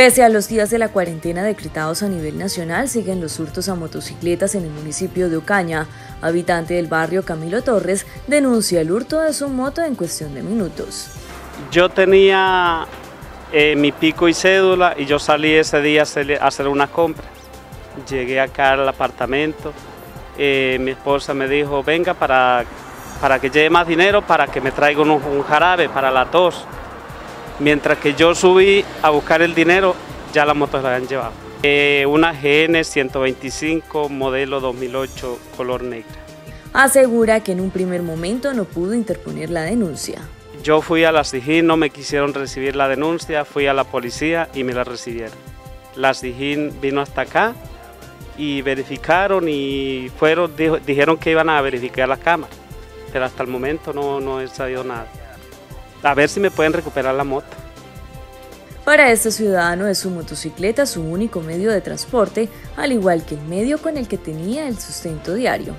Pese a los días de la cuarentena decretados a nivel nacional, siguen los hurtos a motocicletas en el municipio de Ocaña. Habitante del barrio Camilo Torres denuncia el hurto de su moto en cuestión de minutos. Yo tenía eh, mi pico y cédula y yo salí ese día a hacer una compra. Llegué acá al apartamento, eh, mi esposa me dijo, venga para, para que lleve más dinero, para que me traiga un, un jarabe para la tos. Mientras que yo subí a buscar el dinero, ya las motos la habían llevado. Eh, una GN 125 modelo 2008 color negra. Asegura que en un primer momento no pudo interponer la denuncia. Yo fui a las Dijín, no me quisieron recibir la denuncia, fui a la policía y me la recibieron. Las Dijín vino hasta acá y verificaron y fueron, dijeron que iban a verificar la cámara, pero hasta el momento no, no he sabido nada a ver si me pueden recuperar la moto. Para este ciudadano es su motocicleta su único medio de transporte, al igual que el medio con el que tenía el sustento diario.